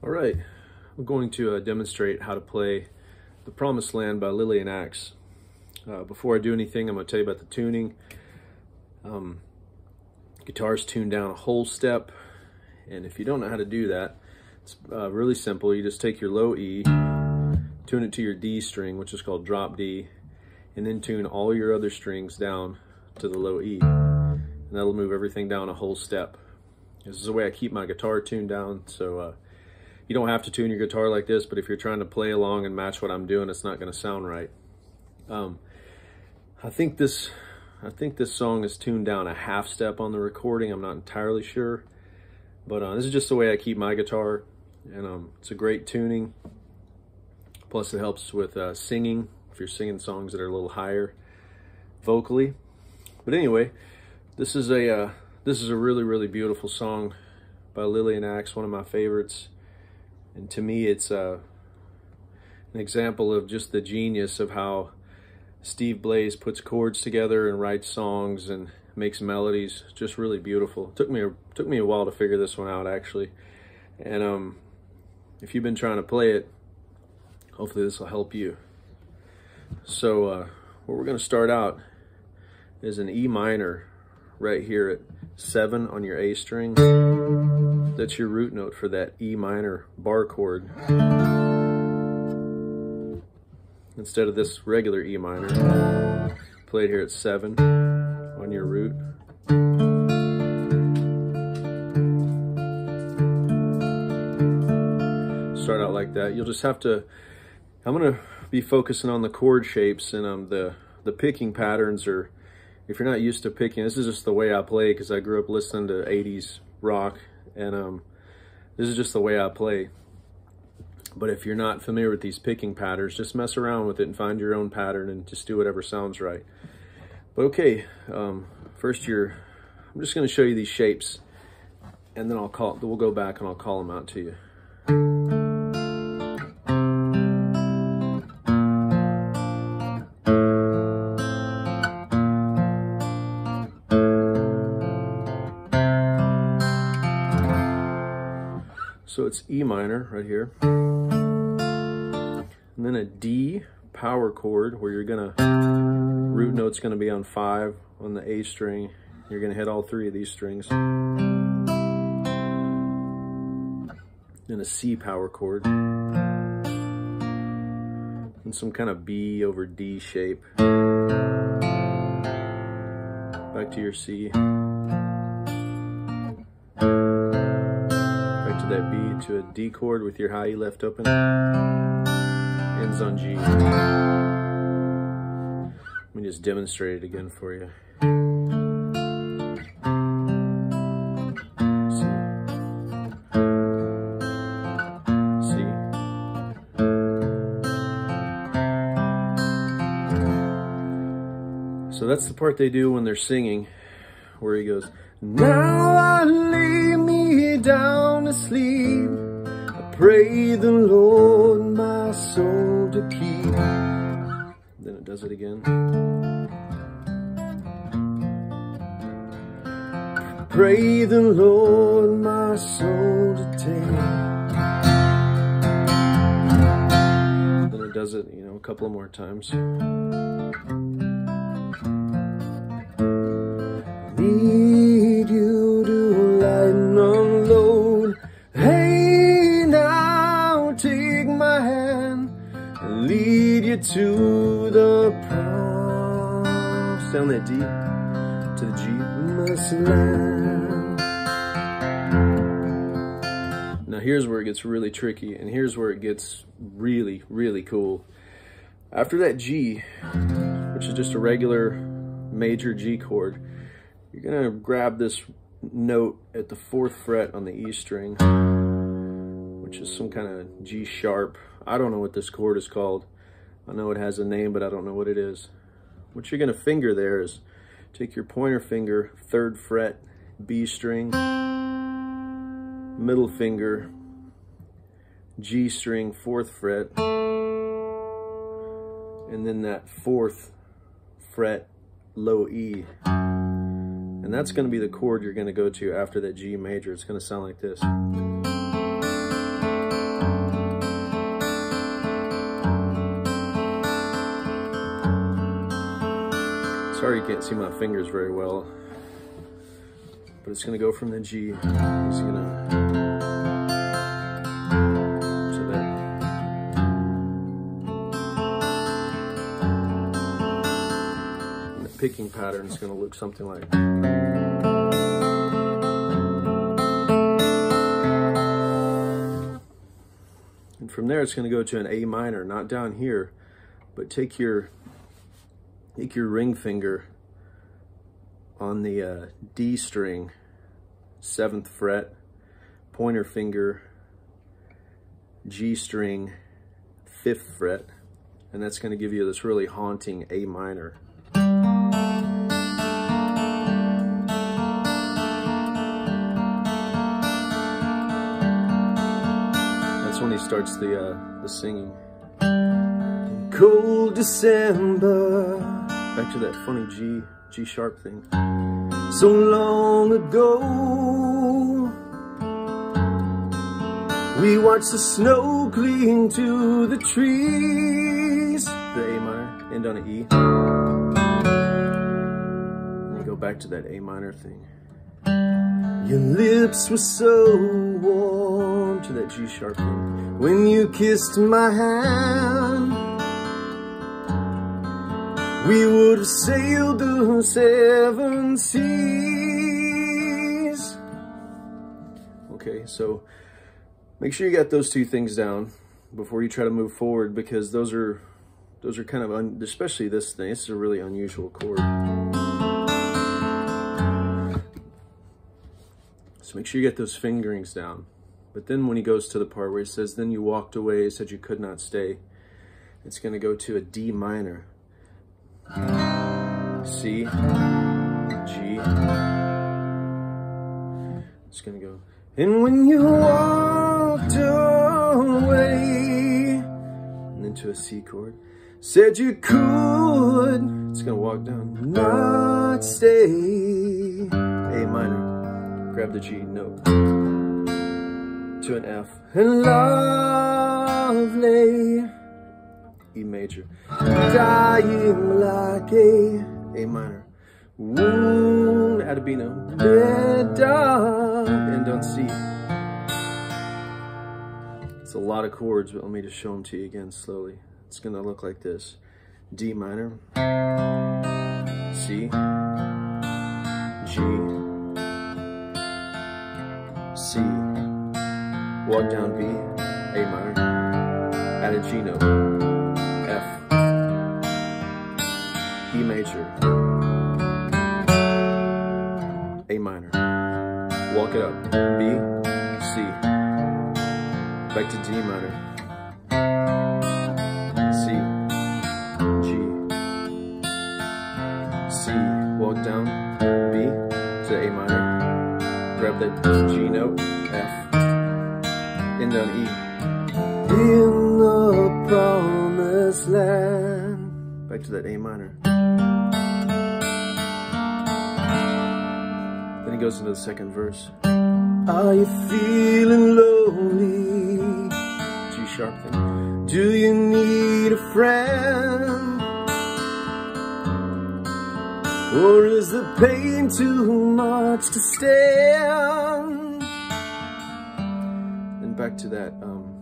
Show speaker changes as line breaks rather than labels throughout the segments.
All right, I'm going to uh, demonstrate how to play The Promised Land by Lillian Axe. Uh, before I do anything, I'm going to tell you about the tuning. Um, guitar's tuned down a whole step, and if you don't know how to do that, it's uh, really simple. You just take your low E, tune it to your D string, which is called drop D, and then tune all your other strings down to the low E. And that'll move everything down a whole step. This is the way I keep my guitar tuned down, so uh, you don't have to tune your guitar like this, but if you're trying to play along and match what I'm doing, it's not going to sound right. Um, I think this, I think this song is tuned down a half step on the recording. I'm not entirely sure, but uh, this is just the way I keep my guitar, and um, it's a great tuning. Plus, it helps with uh, singing if you're singing songs that are a little higher vocally. But anyway, this is a uh, this is a really really beautiful song by Lillian Axe, one of my favorites. And to me, it's uh, an example of just the genius of how Steve Blaze puts chords together and writes songs and makes melodies. Just really beautiful. It took me a, took me a while to figure this one out actually. And um, if you've been trying to play it, hopefully this will help you. So uh, what we're going to start out is an E minor right here at seven on your A string. That's your root note for that E minor bar chord. Instead of this regular E minor, played here at seven on your root. Start out like that. You'll just have to, I'm gonna be focusing on the chord shapes and um, the, the picking patterns or if you're not used to picking, this is just the way I play because I grew up listening to 80s rock and um, this is just the way I play. But if you're not familiar with these picking patterns, just mess around with it and find your own pattern and just do whatever sounds right. But okay, um, first you're, I'm just gonna show you these shapes and then I'll call, we'll go back and I'll call them out to you. It's E minor right here. And then a D power chord where you're gonna, root note's gonna be on five on the A string. You're gonna hit all three of these strings. Then a C power chord. And some kind of B over D shape. Back to your C. that B to a D chord with your high E left open. Ends on G. Let me just demonstrate it again for you. So that's the part they do when they're singing, where he goes, Now I lay me down to sleep. I pray the Lord my soul to keep. Then it does it again. Pray the Lord my soul to take. Then it does it, you know, a couple more times. Down that D to the G. Now here's where it gets really tricky, and here's where it gets really, really cool. After that G, which is just a regular major G chord, you're gonna grab this note at the fourth fret on the E string, which is some kind of G sharp. I don't know what this chord is called. I know it has a name, but I don't know what it is. What you're gonna finger there is take your pointer finger, third fret, B string, middle finger, G string, fourth fret, and then that fourth fret, low E. And that's going to be the chord you're going to go to after that G major. It's going to sound like this. Sorry you can't see my fingers very well, but it's gonna go from the G. It's gonna that. And the picking pattern is gonna look something like. And from there, it's going to go to an A minor, not down here, but take your take your ring finger on the uh, D string, seventh fret, pointer finger, G string, fifth fret, and that's going to give you this really haunting A minor. That's when he starts the uh, the singing. Cold December. Back to that funny G G sharp thing. So long ago, we watched the snow cling to the trees. The A minor, end on an E. And you go back to that A minor thing. Your lips were so warm to that G sharp thing. When you kissed my hand, we would have sailed the seven seas. Okay, so make sure you got those two things down before you try to move forward because those are those are kind of un, especially this thing. This is a really unusual chord. So make sure you get those fingerings down. But then when he goes to the part where he says, then you walked away, said you could not stay, it's going to go to a D minor. C, G. It's to go, and when you walked away, and then to a C chord, said you could, it's to walk down, not stay, A minor. Grab the G note. To an F. And lovely E major. Dying like a A minor. Wound at a B note dead dog and on C it's a lot of chords but let me just show them to you again slowly. It's gonna look like this. D minor. C. G. C, walk down B, A minor, add a G note, E major, A minor, walk it up, B, C, back to D minor, C, G, C, walk down, B to A minor, grab that G note, F, end on E. In the promised land. Back to that A minor. He goes into the second verse. Are you feeling lonely? G sharp thing. Do you need a friend? Or is the pain too much to stand? And back to that um,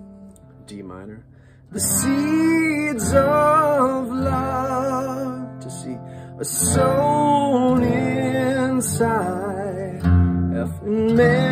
D minor. The seeds of love to see are sown inside. F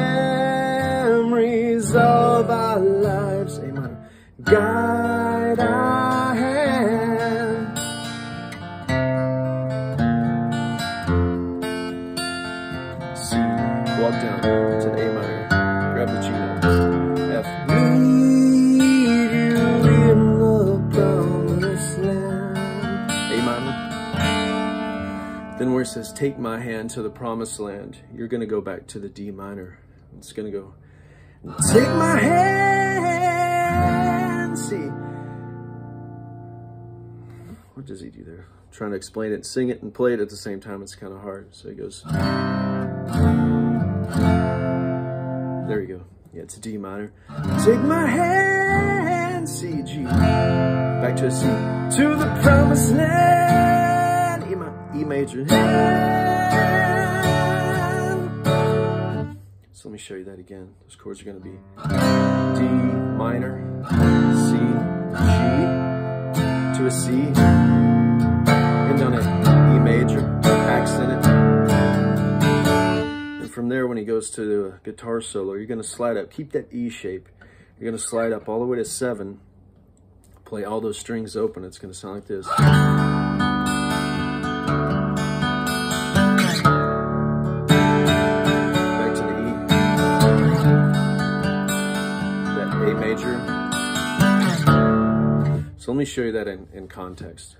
Then where it says, take my hand to the promised land, you're gonna go back to the D minor. It's gonna go, take my hand, C. What does he do there? I'm trying to explain it, sing it and play it at the same time, it's kind of hard. So he goes, there you go. Yeah, it's a D minor. Take my hand, C, G. Back to a C. To the promised land. Major. So let me show you that again. Those chords are going to be D minor, C, G, to a C, and on an E major, accent it. And from there, when he goes to the guitar solo, you're going to slide up. Keep that E shape. You're going to slide up all the way to 7. Play all those strings open. It's going to sound like this. So let me show you that in, in context.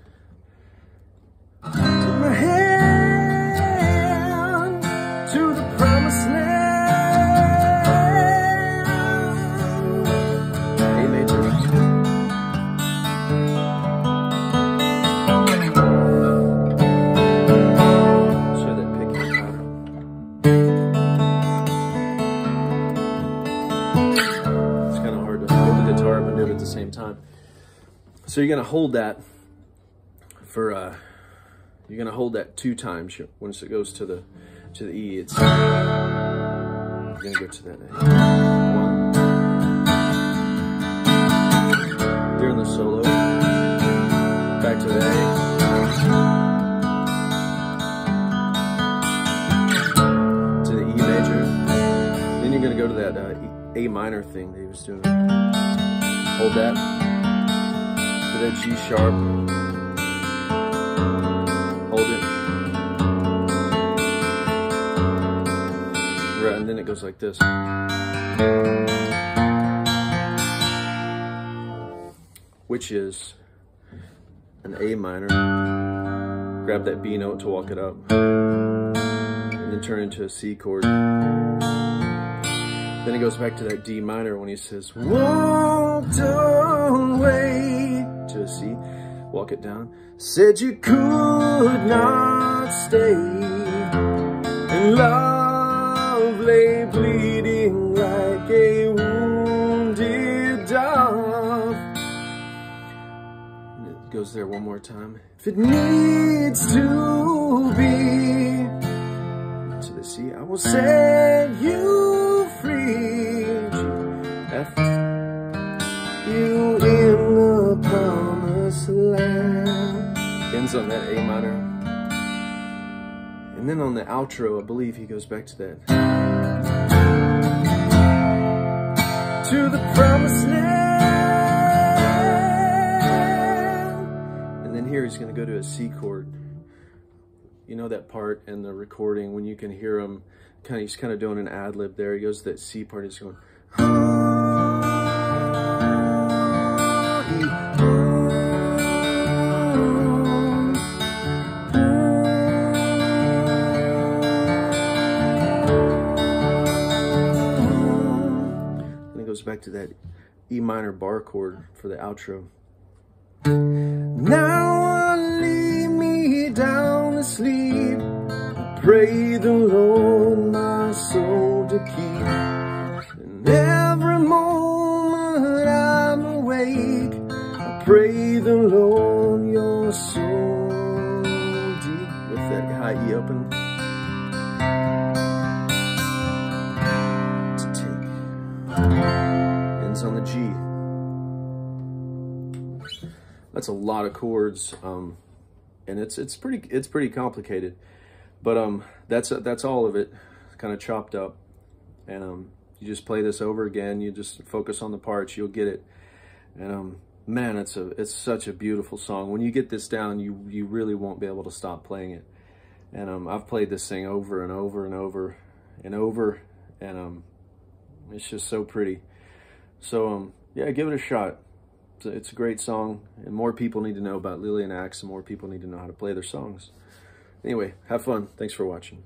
So you're gonna hold that for uh, you're gonna hold that two times once it goes to the to the E. It's you're gonna go to that A. One during the solo, back to the A. To the E major. Then you're gonna go to that uh, A minor thing that he was doing. Hold that. To that G sharp. Hold it. Right, and then it goes like this. Which is an A minor. Grab that B note to walk it up. And then turn into a C chord. Then it goes back to that D minor when he says, walked away to a C, walk it down. Said you could not stay, and love lay bleeding like a wounded dove. And it goes there one more time. If it needs to be to the sea, I will set Ends on that A minor. And then on the outro, I believe he goes back to that. To the promised land. And then here he's going to go to a C chord. You know that part in the recording when you can hear him kind of he's kind of doing an ad lib there. He goes to that C part, he's going to that E minor bar chord for the outro. Now lead me down to sleep. Pray the Lord my soul to keep. And every moment I'm awake, pray the Lord your soul deep. That high E open. That's a lot of chords, um, and it's it's pretty it's pretty complicated, but um, that's that's all of it, kind of chopped up, and um, you just play this over again. You just focus on the parts, you'll get it, and um, man, it's a it's such a beautiful song. When you get this down, you you really won't be able to stop playing it, and um, I've played this thing over and over and over and over, and um, it's just so pretty. So um, yeah, give it a shot it's a, it's a great song, and more people need to know about Lillian Axe, and more people need to know how to play their songs. Anyway, have fun. Thanks for watching.